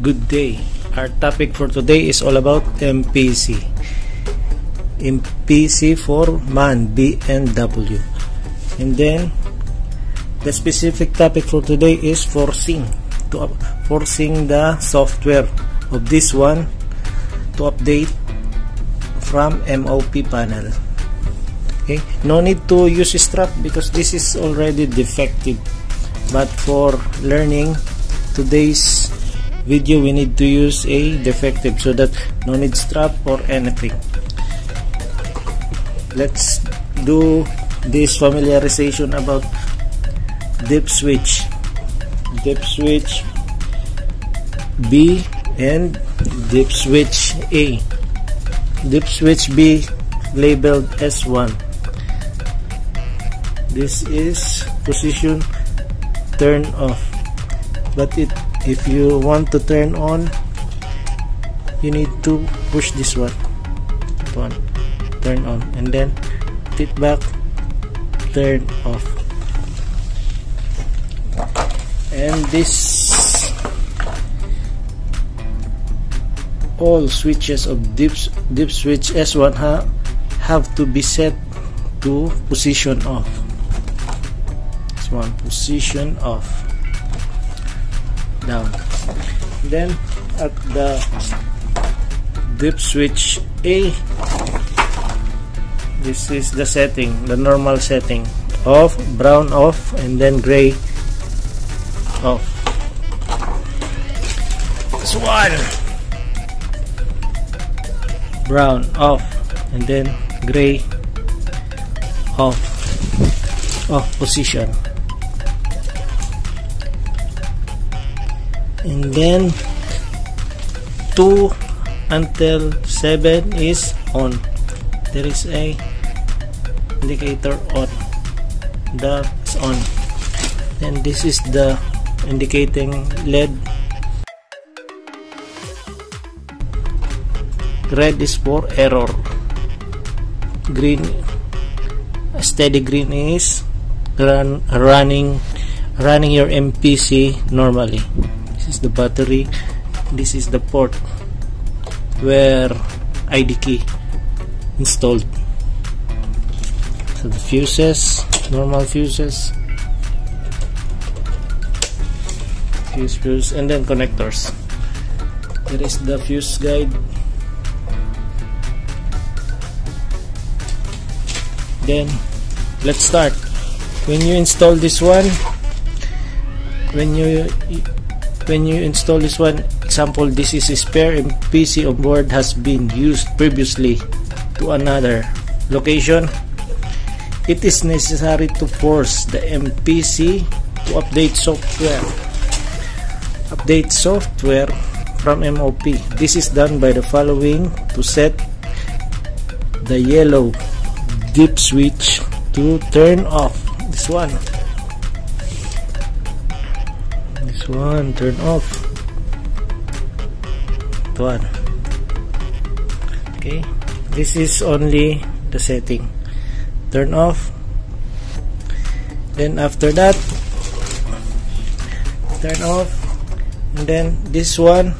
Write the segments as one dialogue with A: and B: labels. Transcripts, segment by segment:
A: Good day. Our topic for today is all about MPC. MPC for MAN, B and W. And then the specific topic for today is forcing to forcing the software of this one to update from MOP panel. Okay, no need to use strap because this is already defective. But for learning today's video we need to use a defective so that no need strap or anything. Let's do this familiarization about dip switch. Dip switch B and dip switch A. Dip switch B labeled S1 this is position turn off but it if you want to turn on you need to push this one. One. Turn on. And then tip back. Turn off. And this all switches of dip, dip switch S1 ha, have to be set to position off. This one position off down. Then at the dip switch A this is the setting the normal setting. Off brown off and then gray off. This one. Brown off and then gray off. Off position and then 2 until 7 is on. There is a indicator on. That's on. And this is the indicating LED. Red is for error. Green steady green is run running running your MPC normally is the battery this is the port where ID key installed. So the fuses normal fuses fuse fuse and then connectors. There is the fuse guide. Then let's start. When you install this one when you when you install this one example this is a spare MPC on board has been used previously to another location. It is necessary to force the MPC to update software. Update software from MOP this is done by the following to set the yellow dip switch to turn off this one this one turn off. One. Okay this is only the setting. Turn off. Then after that turn off. And then this one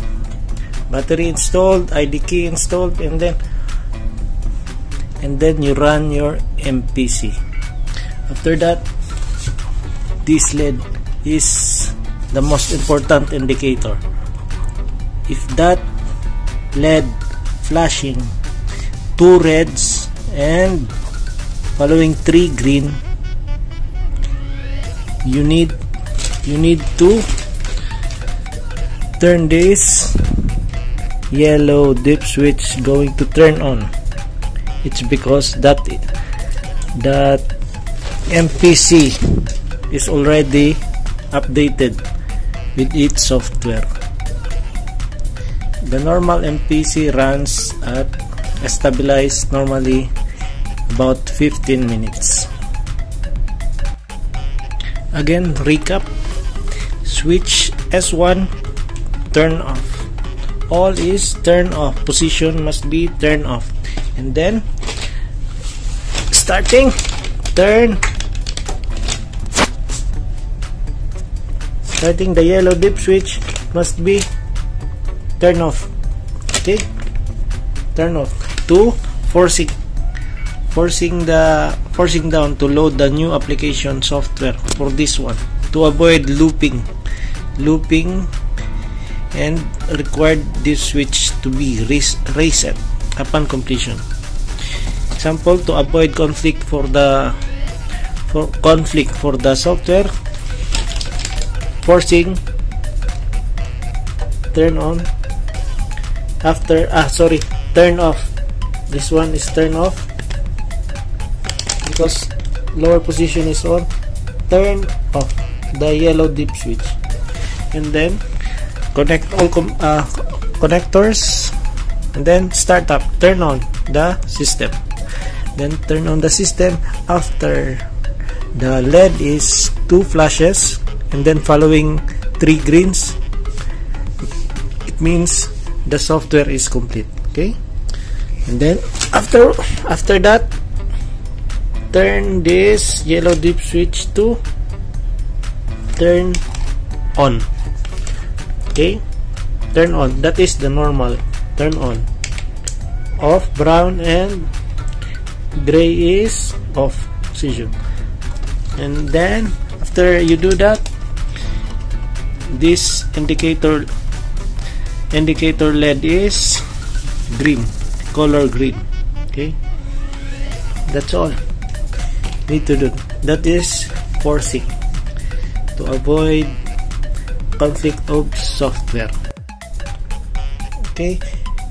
A: battery installed ID key installed and then and then you run your MPC after that this LED is the most important indicator. If that LED flashing two reds and following three green you need you need to turn this yellow dip switch going to turn on. It's because that that MPC is already updated with its software. The normal MPC runs at stabilized normally about 15 minutes. Again recap. Switch S1 turn off. All is turn off. Position must be turn off. And then starting turn starting the yellow dip switch must be turn off. Okay? Turn off. To forcing forcing the forcing down to load the new application software for this one to avoid looping looping and required this switch to be reset upon completion. Example to avoid conflict for the for conflict for the software forcing turn on after ah sorry turn off. This one is turn off because lower position is on. Turn off the yellow dip switch. And then connect all com uh, connectors. And then start up turn on the system. Then turn on the system after the LED is two flashes and then following three greens it means the software is complete okay? And then after after that turn this yellow dip switch to turn on okay? Turn on that is the normal turn on. Off brown and gray is off position and then after you do that this indicator indicator LED is green color green. Okay? That's all. Need to do. That is forcing. To avoid conflict of software. Okay?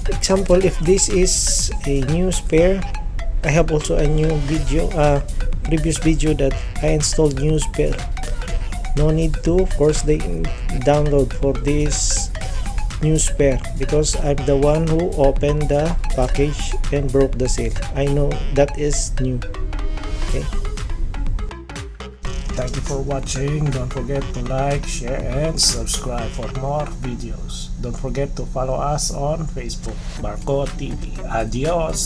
A: Example if this is a new spare I have also a new video uh, previous video that I installed new spare no need to force the download for this new spare because I'm the one who opened the package and broke the seal I know that is new okay Thank you for watching. Don't forget to like, share, and subscribe for more videos. Don't forget to follow us on Facebook, Barko TV. Adios!